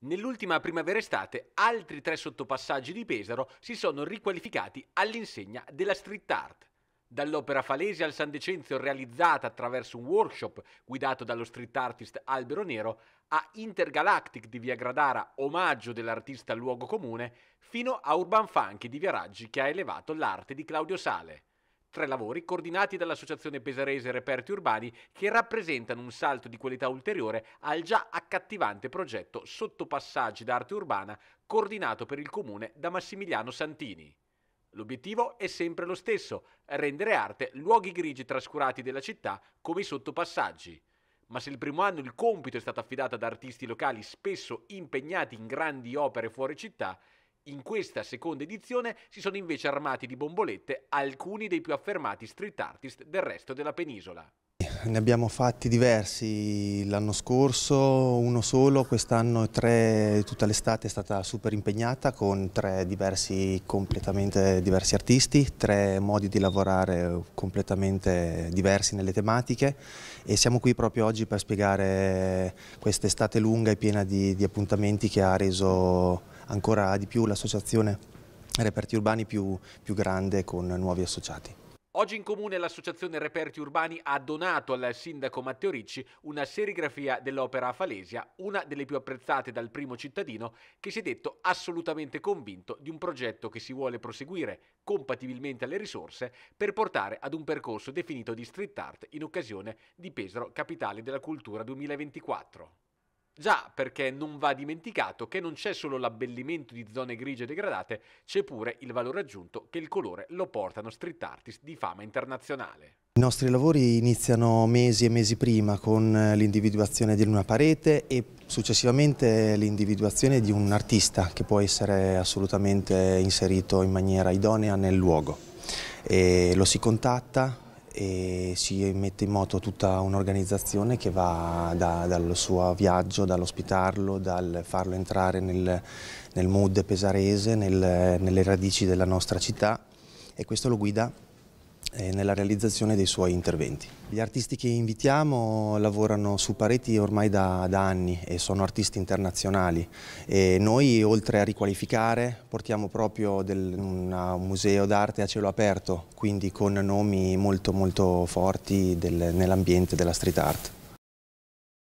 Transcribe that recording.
Nell'ultima primavera-estate altri tre sottopassaggi di Pesaro si sono riqualificati all'insegna della street art. Dall'opera Falesi al San Decenzio realizzata attraverso un workshop guidato dallo street artist Albero Nero a Intergalactic di Via Gradara, omaggio dell'artista luogo comune, fino a Urban Funky di Via Raggi che ha elevato l'arte di Claudio Sale. Tre lavori coordinati dall'Associazione Pesarese Reperti Urbani che rappresentano un salto di qualità ulteriore al già accattivante progetto Sottopassaggi d'arte urbana coordinato per il comune da Massimiliano Santini. L'obiettivo è sempre lo stesso, rendere arte luoghi grigi trascurati della città come i sottopassaggi. Ma se il primo anno il compito è stato affidato ad artisti locali spesso impegnati in grandi opere fuori città, in questa seconda edizione si sono invece armati di bombolette alcuni dei più affermati street artist del resto della penisola. Ne abbiamo fatti diversi l'anno scorso, uno solo, quest'anno tre, tutta l'estate è stata super impegnata con tre diversi, completamente diversi artisti, tre modi di lavorare completamente diversi nelle tematiche e siamo qui proprio oggi per spiegare questa estate lunga e piena di, di appuntamenti che ha reso ancora di più l'associazione Reperti Urbani più, più grande con nuovi associati. Oggi in comune l'associazione Reperti Urbani ha donato al sindaco Matteo Ricci una serigrafia dell'opera Falesia, una delle più apprezzate dal primo cittadino che si è detto assolutamente convinto di un progetto che si vuole proseguire compatibilmente alle risorse per portare ad un percorso definito di street art in occasione di Pesaro Capitale della Cultura 2024. Già, perché non va dimenticato che non c'è solo l'abbellimento di zone grigie degradate, c'è pure il valore aggiunto che il colore lo portano street artist di fama internazionale. I nostri lavori iniziano mesi e mesi prima con l'individuazione di una parete e successivamente l'individuazione di un artista che può essere assolutamente inserito in maniera idonea nel luogo. E lo si contatta, e si mette in moto tutta un'organizzazione che va da, dal suo viaggio, dall'ospitarlo, dal farlo entrare nel, nel mood pesarese, nel, nelle radici della nostra città. E questo lo guida nella realizzazione dei suoi interventi. Gli artisti che invitiamo lavorano su pareti ormai da, da anni e sono artisti internazionali e noi oltre a riqualificare portiamo proprio del, una, un museo d'arte a cielo aperto, quindi con nomi molto molto forti nell'ambiente della street art.